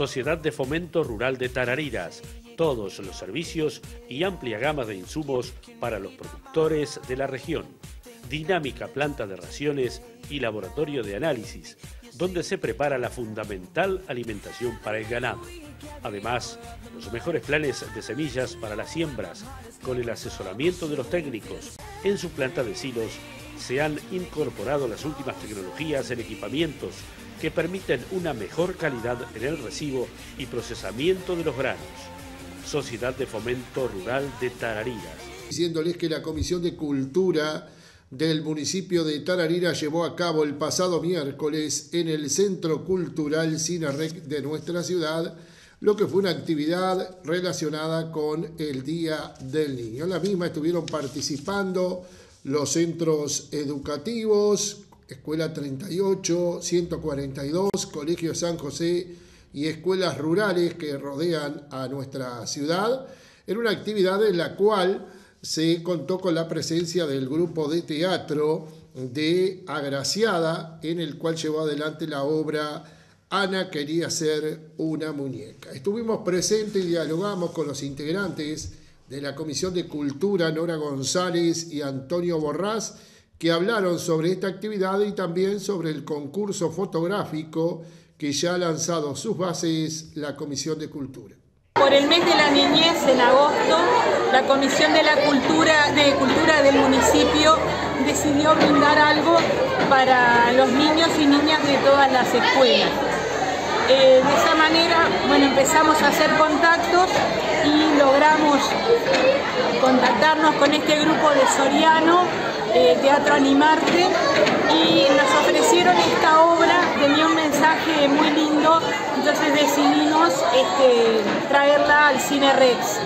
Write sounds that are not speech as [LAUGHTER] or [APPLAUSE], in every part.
Sociedad de Fomento Rural de Tarariras, todos los servicios y amplia gama de insumos para los productores de la región. Dinámica planta de raciones y laboratorio de análisis, donde se prepara la fundamental alimentación para el ganado. Además, los mejores planes de semillas para las siembras, con el asesoramiento de los técnicos. En su planta de silos se han incorporado las últimas tecnologías en equipamientos que permiten una mejor calidad en el recibo y procesamiento de los granos. Sociedad de Fomento Rural de Tarariras. Diciéndoles que la Comisión de Cultura del municipio de Tararira llevó a cabo el pasado miércoles en el Centro Cultural Cinarec de nuestra ciudad lo que fue una actividad relacionada con el Día del Niño. En la misma estuvieron participando los centros educativos, Escuela 38, 142, Colegio San José y escuelas rurales que rodean a nuestra ciudad, en una actividad en la cual se contó con la presencia del grupo de teatro de Agraciada, en el cual llevó adelante la obra Ana quería ser una muñeca. Estuvimos presentes y dialogamos con los integrantes de la Comisión de Cultura, Nora González y Antonio Borrás, que hablaron sobre esta actividad y también sobre el concurso fotográfico que ya ha lanzado sus bases la Comisión de Cultura. Por el mes de la niñez, en agosto, la Comisión de la Cultura, de Cultura del municipio decidió brindar algo para los niños y niñas de todas las escuelas. Eh, de esa manera, bueno, empezamos a hacer contactos y logramos contactarnos con este grupo de Soriano eh, Teatro Animarte y nos ofrecieron esta obra, tenía un mensaje muy lindo, entonces decidimos este, traerla al Cine Rex.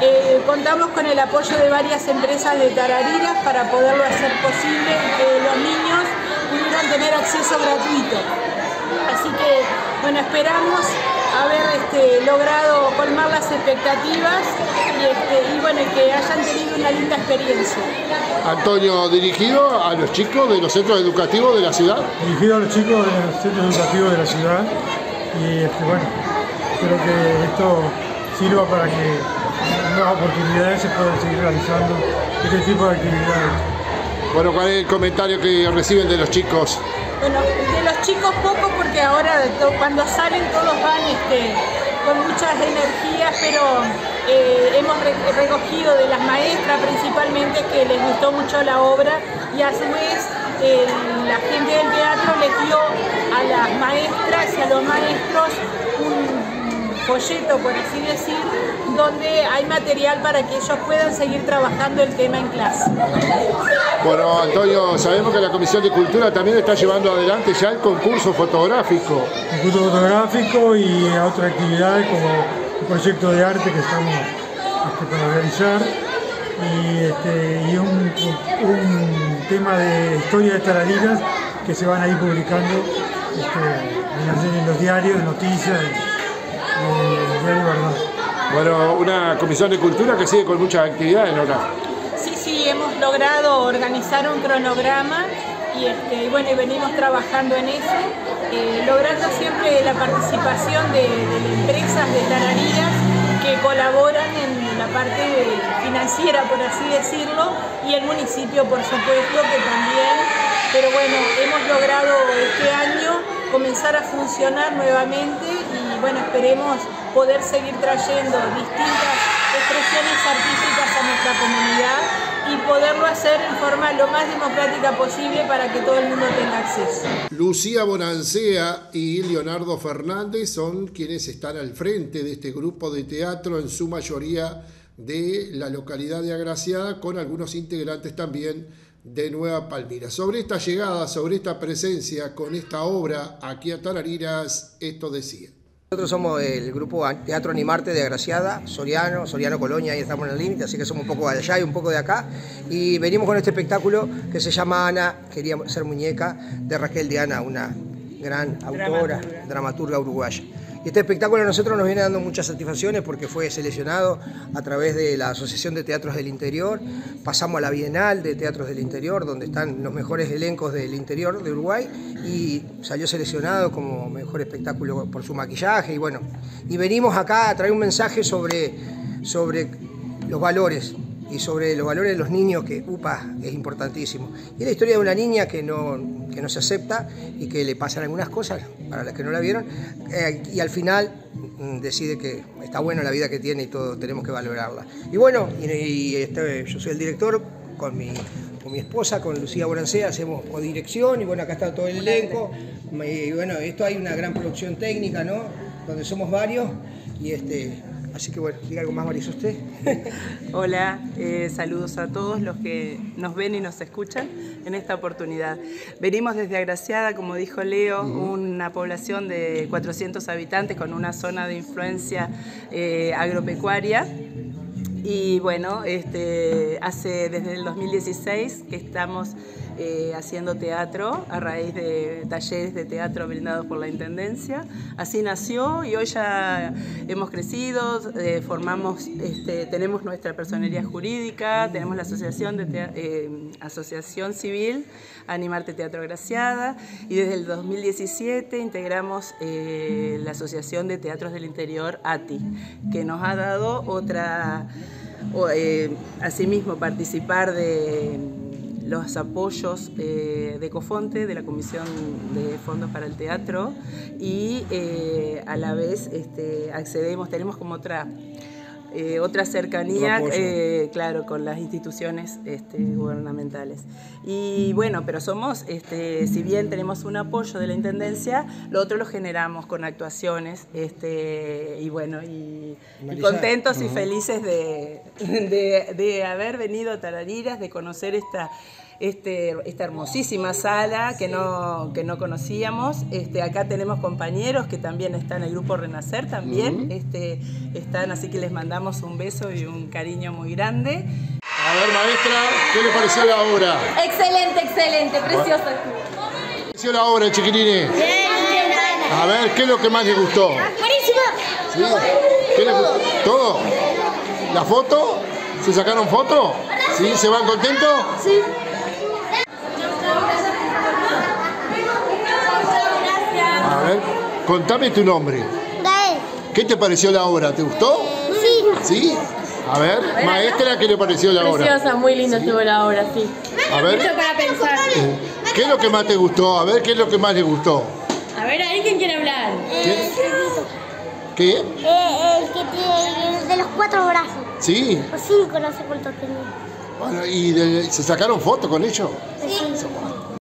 Eh, contamos con el apoyo de varias empresas de Tarariras para poderlo hacer posible que los niños pudieran tener acceso gratuito. Así que, bueno, esperamos haber este, logrado colmar las expectativas y, este, y, bueno, que hayan tenido una linda experiencia. Antonio, dirigido a los chicos de los centros educativos de la ciudad. Dirigido a los chicos de los centros educativos de la ciudad y este, bueno, espero que esto sirva para que nuevas oportunidades se puedan seguir realizando este tipo de actividades. Bueno, ¿cuál es el comentario que reciben de los chicos? Bueno, de los chicos poco porque ahora cuando salen todos van este, con muchas energías, pero eh, hemos recogido de las maestras principalmente que les gustó mucho la obra y a su vez la gente del teatro les dio a las maestras y a los maestros un folleto, por así decir, donde hay material para que ellos puedan seguir trabajando el tema en clase. Bueno, Antonio, sabemos que la Comisión de Cultura también está llevando adelante ya el concurso fotográfico. Concurso fotográfico y otras actividades como un proyecto de arte que estamos este, para realizar y, este, un, tema de historia de tarariras que se van a ir publicando este, en, los diarios, noticias, en, Verdad. Bueno, una comisión de cultura que sigue con muchas actividades, Nora. Sí, sí, hemos logrado organizar un cronograma y, este, bueno, venimos trabajando en eso, eh, logrando siempre la participación de, empresas de Tarariras que colaboran en la parte financiera, por así decirlo, y el municipio, por supuesto, que también, pero bueno, hemos logrado este año comenzar a funcionar nuevamente bueno, esperemos poder seguir trayendo distintas expresiones artísticas a nuestra comunidad y poderlo hacer en forma lo más democrática posible para que todo el mundo tenga acceso. Lucía Bonancea y Leonardo Fernández son quienes están al frente de este grupo de teatro, en su mayoría de la localidad de Agraciada, con algunos integrantes también de Nueva Palmira. Sobre esta llegada, sobre esta presencia con esta obra aquí a Tarariras, esto decía. Nosotros somos el grupo Teatro Animarte de Agraciada, Soriano, Soriano Colonia, ahí estamos en el límite, así que somos un poco de allá y un poco de acá. Y venimos con este espectáculo que se llama Ana, quería ser muñeca, de Raquel Diana, una gran autora, dramaturga uruguaya. Y este espectáculo a nosotros nos viene dando muchas satisfacciones porque fue seleccionado a través de la Asociación de Teatros del Interior. Pasamos a la Bienal de Teatros del Interior, donde están los mejores elencos del interior de Uruguay y salió seleccionado como mejor espectáculo por su maquillaje y bueno. Y venimos acá a traer un mensaje sobre, sobre los valores y sobre los valores de los niños, que UPA es importantísimo. Y la historia de una niña que no, que no se acepta y que le pasan algunas cosas, para las que no la vieron, eh, y al final mm, decide que está bueno la vida que tiene y todo, tenemos que valorarla. Y bueno, y, este, yo soy el director con mi, con mi esposa, con Lucía Borancea, hacemos codirección y bueno, acá está todo el elenco. Y bueno, esto hay una gran producción técnica, ¿no? Donde somos varios y este, Así que bueno, diga algo más, Marisa, usted. [LAUGHS] Hola, eh, saludos a todos los que nos ven y nos escuchan en esta oportunidad. Venimos desde Agraciada, como dijo Leo, una población de 400 habitantes con una zona de influencia eh, agropecuaria. Y bueno, este, hace desde el 2016 que estamos eh, haciendo teatro a raíz de talleres de teatro brindados por la Intendencia. Así nació y hoy ya hemos crecido, eh, formamos, este, tenemos nuestra personería jurídica, tenemos la asociación, de eh, asociación civil Animarte Teatro Graciada y desde el 2017 integramos la Asociación de Teatros del Interior ATI, que nos ha dado otra, asimismo participar de los apoyos eh, de Cofonte, de la Comisión de Fondos para el Teatro, y eh, a la vez este, accedemos, tenemos como otra eh, otra cercanía, eh, claro, con las instituciones este, gubernamentales. Y bueno, pero somos, este, si bien tenemos un apoyo de la Intendencia, lo otro lo generamos con actuaciones, este, y bueno, y, contentos y felices [LAUGHS] de, de, haber venido a Tarariras, de conocer esta este, esta hermosísima sala que no, que no conocíamos. Este, acá tenemos compañeros que también están en el grupo Renacer, también este, están, así que les mandamos un beso y un cariño muy grande. A ver, maestra, ¿qué le pareció la obra? Excelente, excelente, preciosa. ¿Qué le pareció la obra, chiquilines? A ver, ¿qué es lo que más les gustó? Buenísimo. ¿Qué les gustó? ¿Todo? ¿La foto? ¿Se sacaron foto? ¿Sí? ¿Se van contentos? Sí. Contame tu nombre. Gael. ¿Qué te pareció la obra? ¿Te gustó? Sí. ¿Sí? A ver, maestra, ¿qué le pareció la obra? Preciosa, muy linda estuvo la obra, sí. A ver. Mucho para pensar. Eh, ¿Qué es lo que más te gustó? A ver, ¿qué es lo que más le gustó? A ver, ahí quién quiere hablar. Eh, ¿Qué? Eh, el que tiene el de los cuatro brazos. ¿Sí? O cinco, no sé cuánto tenía. Bueno, ¿y de- se sacaron fotos con ellos? Sí.